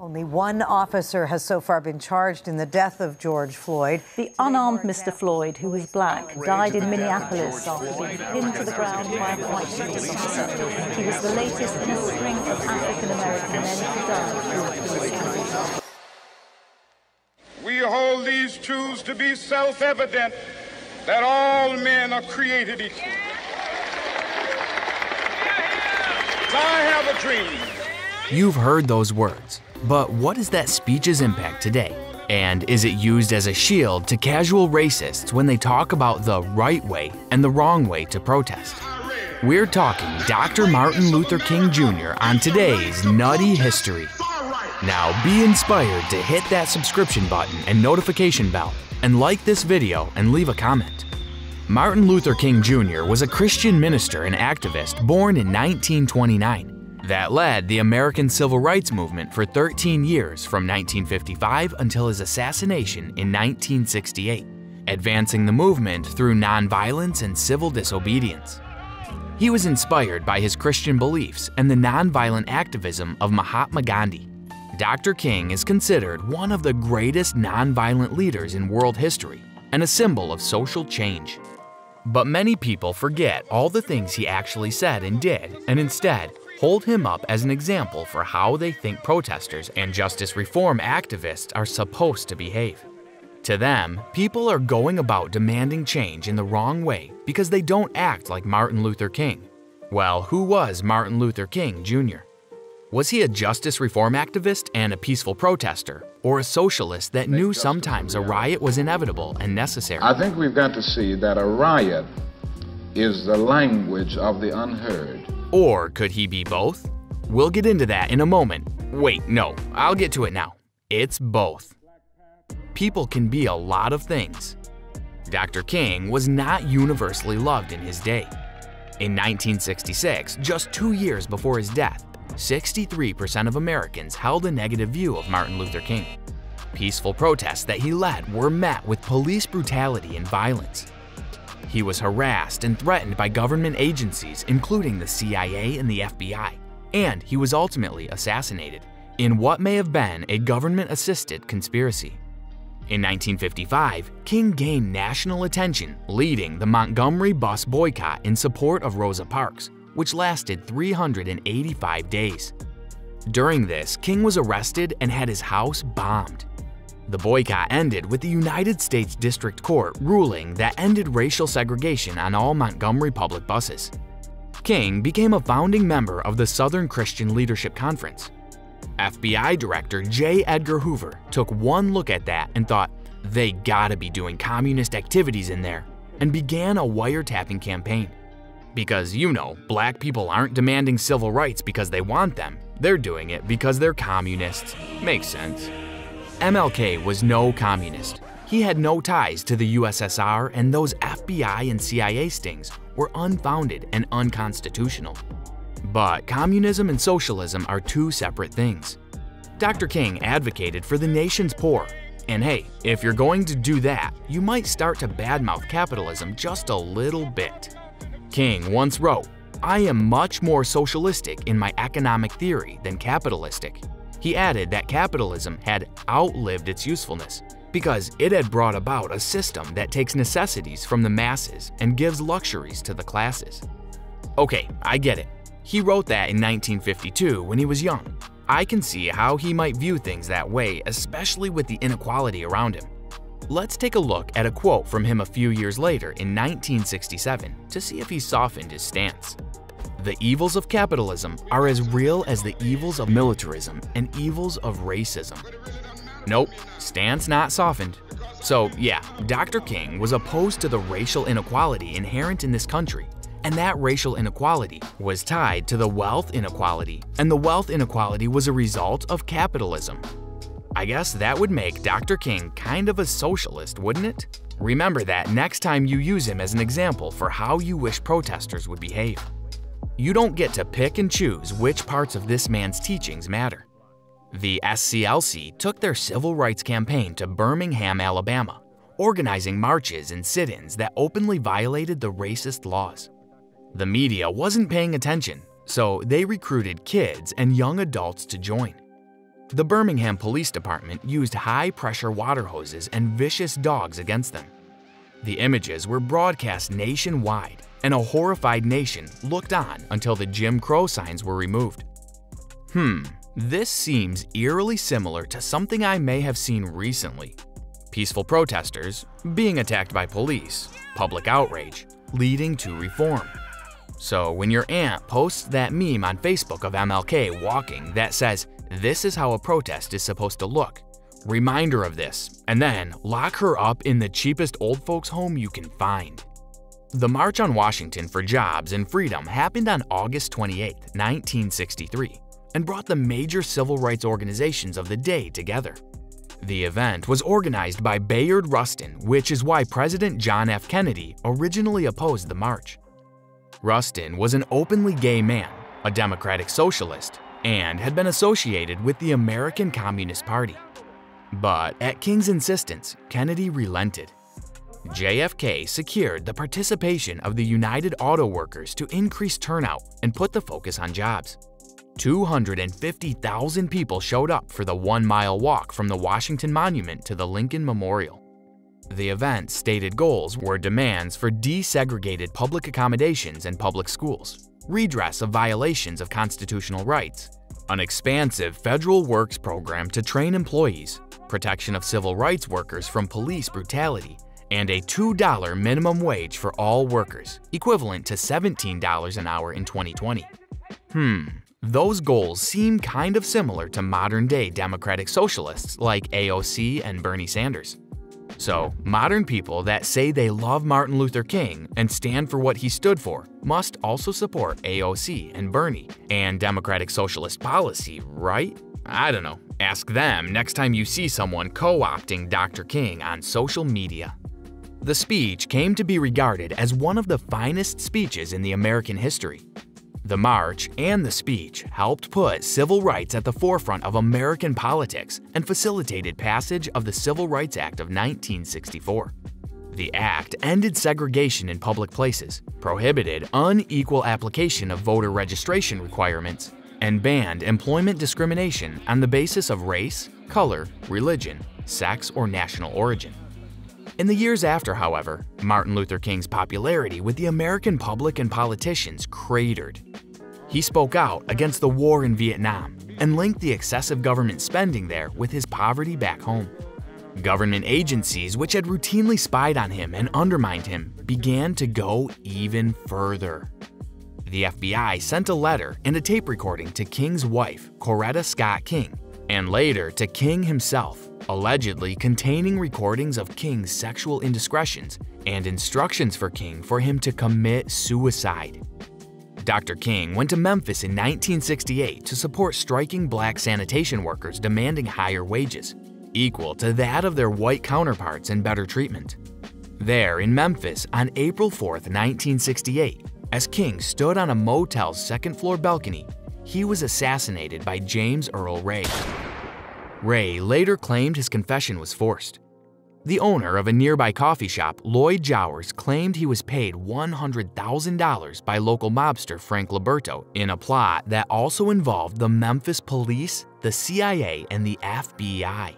Only one officer has so far been charged in the death of George Floyd. The unarmed Mr. Floyd, who was black, died in Minneapolis after being pinned to the ground by a white police officer. He was the latest in a string of African American men to die through police We hold these truths to be self evident that all men are created equal. I have a dream. You've heard those words, but what is that speech's impact today? And is it used as a shield to casual racists when they talk about the right way and the wrong way to protest? We're talking Dr. Martin Luther King Jr. on today's Nutty History. Now be inspired to hit that subscription button and notification bell, and like this video and leave a comment. Martin Luther King Jr. was a Christian minister and activist born in 1929 that led the American Civil Rights Movement for 13 years from 1955 until his assassination in 1968, advancing the movement through nonviolence and civil disobedience. He was inspired by his Christian beliefs and the nonviolent activism of Mahatma Gandhi. Dr. King is considered one of the greatest nonviolent leaders in world history and a symbol of social change. But many people forget all the things he actually said and did, and instead hold him up as an example for how they think protesters and justice reform activists are supposed to behave. To them, people are going about demanding change in the wrong way because they don't act like Martin Luther King. Well, who was Martin Luther King Jr.? Was he a justice reform activist and a peaceful protester, or a socialist that knew sometimes a riot was inevitable and necessary? I think we've got to see that a riot is the language of the unheard. Or could he be both? We'll get into that in a moment. Wait, no, I'll get to it now. It's both. People can be a lot of things. Dr. King was not universally loved in his day. In 1966, just two years before his death, 63% of Americans held a negative view of Martin Luther King. Peaceful protests that he led were met with police brutality and violence. He was harassed and threatened by government agencies, including the CIA and the FBI, and he was ultimately assassinated in what may have been a government-assisted conspiracy. In 1955, King gained national attention leading the Montgomery bus boycott in support of Rosa Parks, which lasted 385 days. During this, King was arrested and had his house bombed. The boycott ended with the United States District Court ruling that ended racial segregation on all Montgomery public buses. King became a founding member of the Southern Christian Leadership Conference. FBI Director J. Edgar Hoover took one look at that and thought, they gotta be doing communist activities in there, and began a wiretapping campaign. Because, you know, black people aren't demanding civil rights because they want them, they're doing it because they're communists. Makes sense. MLK was no communist. He had no ties to the USSR, and those FBI and CIA stings were unfounded and unconstitutional. But communism and socialism are two separate things. Dr. King advocated for the nation's poor. And hey, if you're going to do that, you might start to badmouth capitalism just a little bit. King once wrote, I am much more socialistic in my economic theory than capitalistic. He added that capitalism had outlived its usefulness because it had brought about a system that takes necessities from the masses and gives luxuries to the classes. Okay, I get it. He wrote that in 1952 when he was young. I can see how he might view things that way, especially with the inequality around him. Let's take a look at a quote from him a few years later in 1967 to see if he softened his stance. The evils of capitalism are as real as the evils of militarism and evils of racism. Nope, stance not softened. So yeah, Dr. King was opposed to the racial inequality inherent in this country, and that racial inequality was tied to the wealth inequality, and the wealth inequality was a result of capitalism. I guess that would make Dr. King kind of a socialist, wouldn't it? Remember that next time you use him as an example for how you wish protesters would behave. You don't get to pick and choose which parts of this man's teachings matter. The SCLC took their civil rights campaign to Birmingham, Alabama, organizing marches and sit-ins that openly violated the racist laws. The media wasn't paying attention, so they recruited kids and young adults to join. The Birmingham Police Department used high-pressure water hoses and vicious dogs against them. The images were broadcast nationwide, and a horrified nation looked on until the Jim Crow signs were removed. Hmm, this seems eerily similar to something I may have seen recently. Peaceful protesters being attacked by police, public outrage, leading to reform. So when your aunt posts that meme on Facebook of MLK walking that says, this is how a protest is supposed to look, reminder of this, and then lock her up in the cheapest old folks home you can find. The March on Washington for Jobs and Freedom happened on August 28, 1963, and brought the major civil rights organizations of the day together. The event was organized by Bayard Rustin, which is why President John F. Kennedy originally opposed the march. Rustin was an openly gay man, a democratic socialist, and had been associated with the American Communist Party. But at King's insistence, Kennedy relented. JFK secured the participation of the United Auto Workers to increase turnout and put the focus on jobs. 250,000 people showed up for the one-mile walk from the Washington Monument to the Lincoln Memorial. The event's stated goals were demands for desegregated public accommodations and public schools, redress of violations of constitutional rights, an expansive federal works program to train employees, protection of civil rights workers from police brutality, and a $2 minimum wage for all workers, equivalent to $17 an hour in 2020. Hmm, those goals seem kind of similar to modern-day democratic socialists like AOC and Bernie Sanders. So, modern people that say they love Martin Luther King and stand for what he stood for must also support AOC and Bernie and democratic socialist policy, right? I don't know. Ask them next time you see someone co-opting Dr. King on social media. The speech came to be regarded as one of the finest speeches in the American history. The march and the speech helped put civil rights at the forefront of American politics and facilitated passage of the Civil Rights Act of 1964. The act ended segregation in public places, prohibited unequal application of voter registration requirements, and banned employment discrimination on the basis of race, color, religion, sex, or national origin. In the years after, however, Martin Luther King's popularity with the American public and politicians cratered. He spoke out against the war in Vietnam and linked the excessive government spending there with his poverty back home. Government agencies which had routinely spied on him and undermined him began to go even further. The FBI sent a letter and a tape recording to King's wife, Coretta Scott King, and later to King himself, allegedly containing recordings of King's sexual indiscretions and instructions for King for him to commit suicide. Dr. King went to Memphis in 1968 to support striking black sanitation workers demanding higher wages, equal to that of their white counterparts and better treatment. There in Memphis on April 4, 1968, as King stood on a motel's second floor balcony, he was assassinated by James Earl Ray. Ray later claimed his confession was forced. The owner of a nearby coffee shop, Lloyd Jowers, claimed he was paid $100,000 by local mobster Frank Liberto in a plot that also involved the Memphis police, the CIA, and the FBI.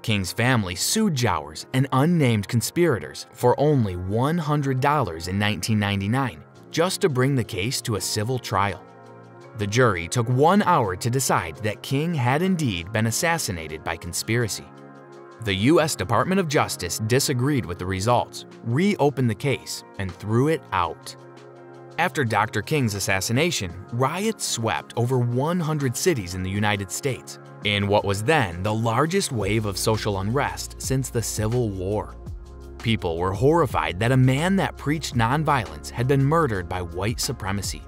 King's family sued Jowers and unnamed conspirators for only $100 in 1999 just to bring the case to a civil trial. The jury took one hour to decide that King had indeed been assassinated by conspiracy. The U.S. Department of Justice disagreed with the results, reopened the case, and threw it out. After Dr. King's assassination, riots swept over 100 cities in the United States, in what was then the largest wave of social unrest since the Civil War. People were horrified that a man that preached nonviolence had been murdered by white supremacy.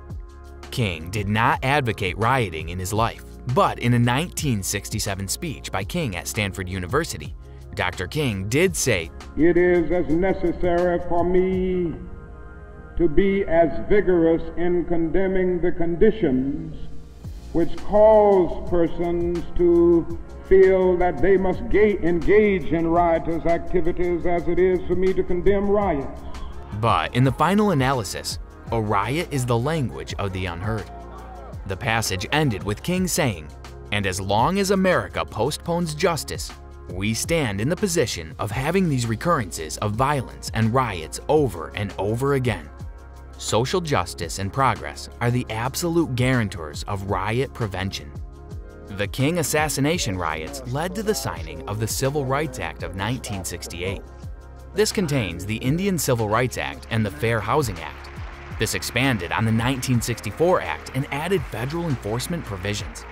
King did not advocate rioting in his life, but in a 1967 speech by King at Stanford University, Dr. King did say, It is as necessary for me to be as vigorous in condemning the conditions which cause persons to feel that they must engage in riotous activities as it is for me to condemn riots. But in the final analysis, riot is the language of the unheard. The passage ended with King saying, And as long as America postpones justice, we stand in the position of having these recurrences of violence and riots over and over again. Social justice and progress are the absolute guarantors of riot prevention. The King assassination riots led to the signing of the Civil Rights Act of 1968. This contains the Indian Civil Rights Act and the Fair Housing Act. This expanded on the 1964 Act and added federal enforcement provisions.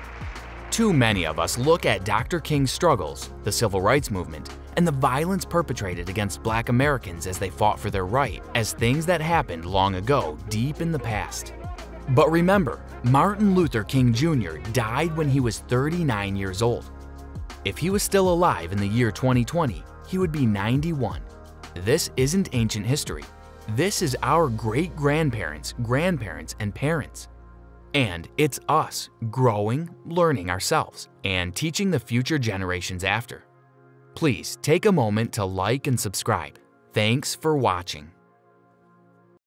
Too many of us look at Dr. King's struggles, the civil rights movement, and the violence perpetrated against black Americans as they fought for their right as things that happened long ago deep in the past. But remember, Martin Luther King Jr. died when he was 39 years old. If he was still alive in the year 2020, he would be 91. This isn't ancient history. This is our great grandparents, grandparents, and parents. And it's us growing, learning ourselves, and teaching the future generations after. Please take a moment to like and subscribe. Thanks for watching.